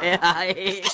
哎呀！